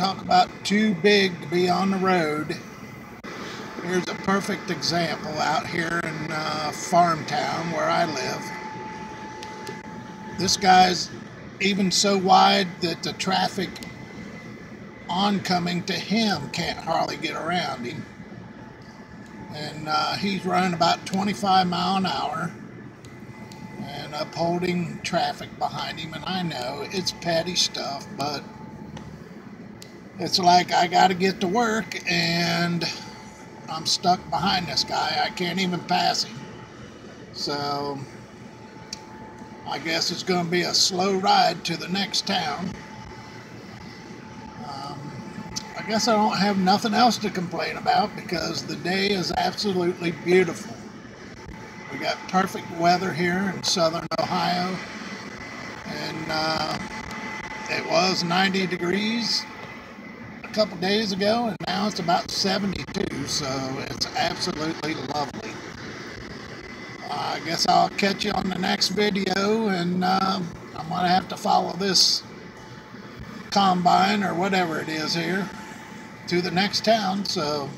talk about too big to be on the road. Here's a perfect example out here in uh, Farm Town where I live. This guy's even so wide that the traffic oncoming to him can't hardly get around him. And uh, he's running about 25 mile an hour and upholding traffic behind him. And I know it's petty stuff, but it's like I got to get to work and I'm stuck behind this guy. I can't even pass him. So I guess it's going to be a slow ride to the next town. Um, I guess I don't have nothing else to complain about because the day is absolutely beautiful. We got perfect weather here in southern Ohio, and uh, it was 90 degrees a couple days ago, and now it's about 72, so it's absolutely lovely. I guess I'll catch you on the next video, and uh, I'm going to have to follow this combine or whatever it is here to the next town, so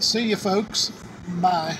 see you folks. Bye.